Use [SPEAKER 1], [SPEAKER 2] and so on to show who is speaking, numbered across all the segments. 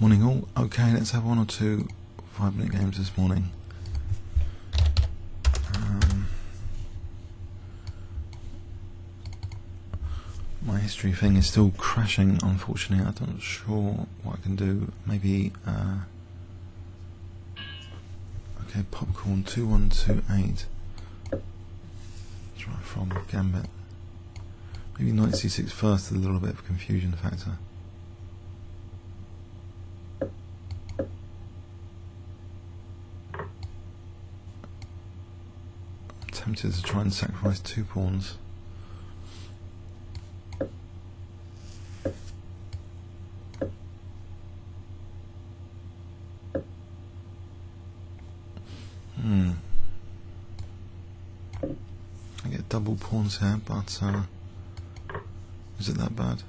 [SPEAKER 1] Morning all. Okay, let's have one or two five minute games this morning. Um, my history thing is still crashing, unfortunately. I'm not sure what I can do. Maybe. Uh, okay, popcorn 2128. Try from Gambit. Maybe knight c6 first, a little bit of confusion factor. Tempted to try and sacrifice two pawns. Hmm. I get double pawns here, but uh, is it that bad?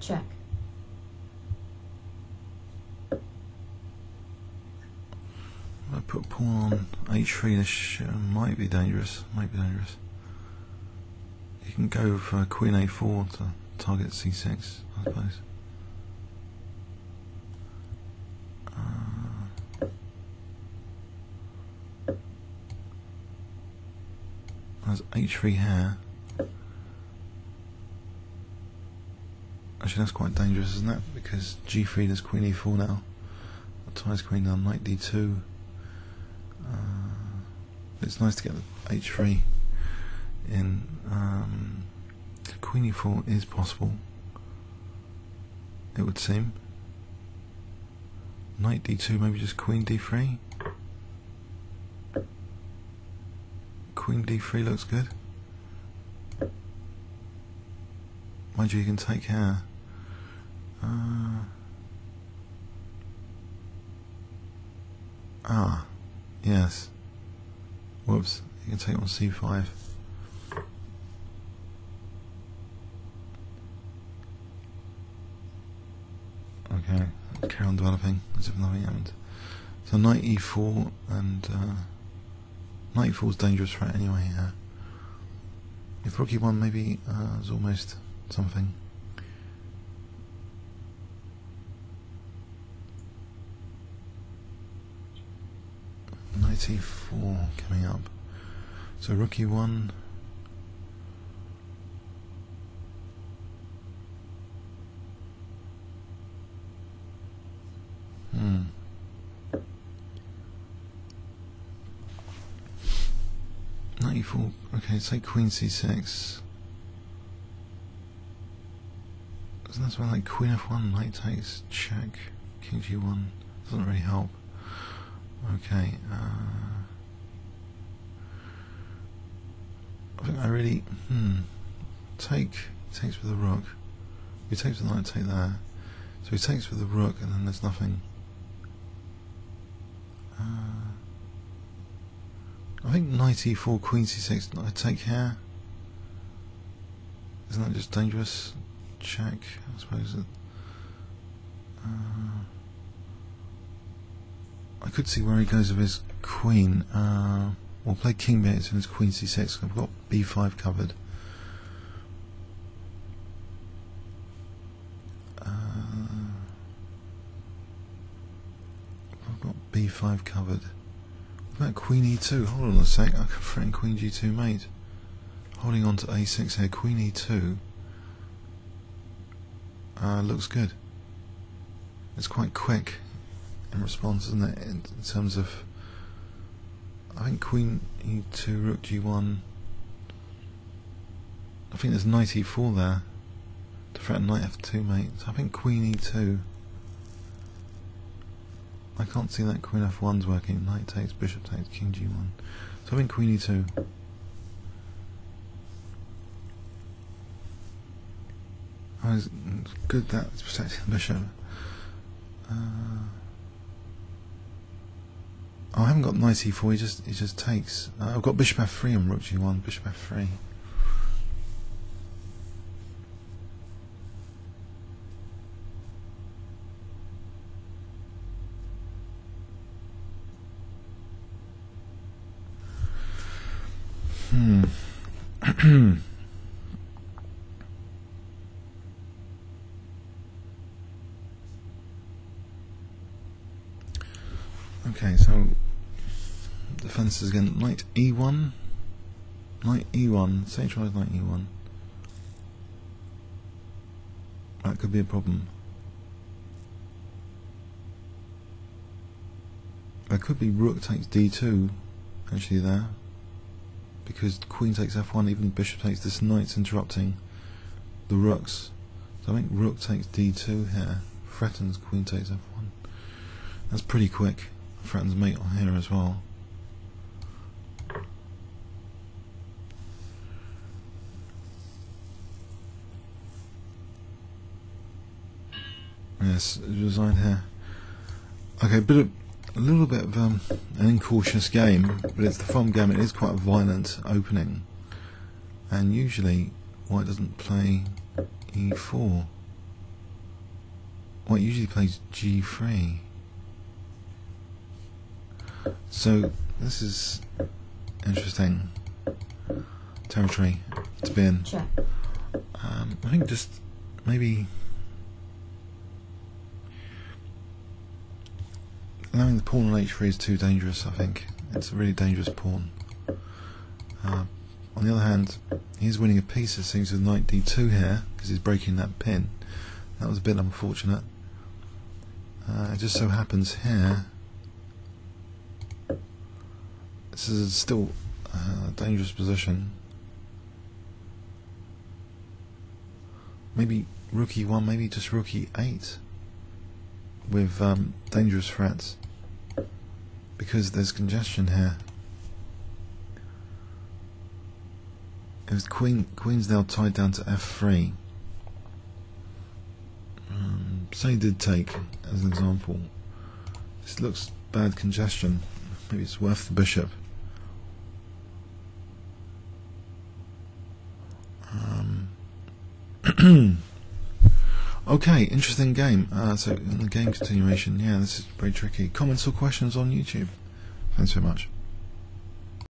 [SPEAKER 2] Check.
[SPEAKER 1] Put pawn on h3, this might be dangerous. Might be dangerous. You can go for queen a4 to target c6, I suppose. Uh, there's h3 here. Actually, that's quite dangerous, isn't it? Because g3 does queen e4 now. That Ties queen down, knight d2. It's nice to get the h3 in. Um, queen e4 is possible, it would seem. Knight d2, maybe just queen d3. Queen d3 looks good. Mind you, you can take here. Uh, ah. Yes. Whoops. You can take on c5. Okay. Carry on developing as if nothing happened. So knight e4 and uh, knight e4 is dangerous threat anyway. If rook e1 maybe uh, is almost something. Knight e4 coming up. So rook e1. Hmm. E4. Okay, take queen c6. Isn't that something like queen f1, knight takes, check, king g1? Doesn't really help. Okay. Uh, I think I really hmm take takes with the rook. He takes with the knight, take there. So he takes with the rook, and then there's nothing. Uh, I think knight e4, queen c6. I take here. Isn't that just dangerous? Check. I suppose it. Uh, I could see where he goes with his queen. Uh, we'll play king b8 and his queen c6. I've got b5 covered. Uh, I've got b5 covered. What about queen e2? Hold on a sec. I can threaten queen g2 mate. Holding on to a6 here. Queen e2. Uh, looks good. It's quite quick in response, isn't it? In, in terms of, I think Queen e2, Rook g1. I think there's knight e4 there to threaten knight f2, mate. So I think Queen e2. I can't see that Queen f1's working. Knight takes, Bishop takes, King g1. So I think Queen e2. Oh, it's good that it's protecting the bishop. Uh, oh, I haven't got knight e4. He just he just takes. Uh, I've got bishop f3 and rook g1. Bishop f3. Hmm. Okay, so defences again. Knight e1. Knight e1. Say tries knight e1. That could be a problem. There could be rook takes d2 actually there. Because queen takes f1, even bishop takes this knight's interrupting the rooks. So I think rook takes d2 here. Threatens queen takes f1. That's pretty quick. Threatens mate on here as well. Yes, resigned here. Okay, bit of, a little bit of um, an incautious game, but it's the fun game. It is quite a violent opening, and usually white doesn't play e4. White usually plays g3. So this is interesting territory to be in.
[SPEAKER 2] Check.
[SPEAKER 1] Um, I think just maybe allowing the pawn on h3 is too dangerous. I think it's a really dangerous pawn. Uh, on the other hand, he's winning a piece. It seems with knight d2 here because he's breaking that pin. That was a bit unfortunate. Uh, it just so happens here. This is still a dangerous position. Maybe rook e1, maybe just rook e8 with um, dangerous threats because there's congestion here. If queen queen's now tied down to f3, um, say did take as an example. This looks bad congestion. Maybe it's worth the bishop. Um, okay, interesting game. Uh, so, game continuation, yeah, this is very tricky. Comments or questions on YouTube? Thanks very much.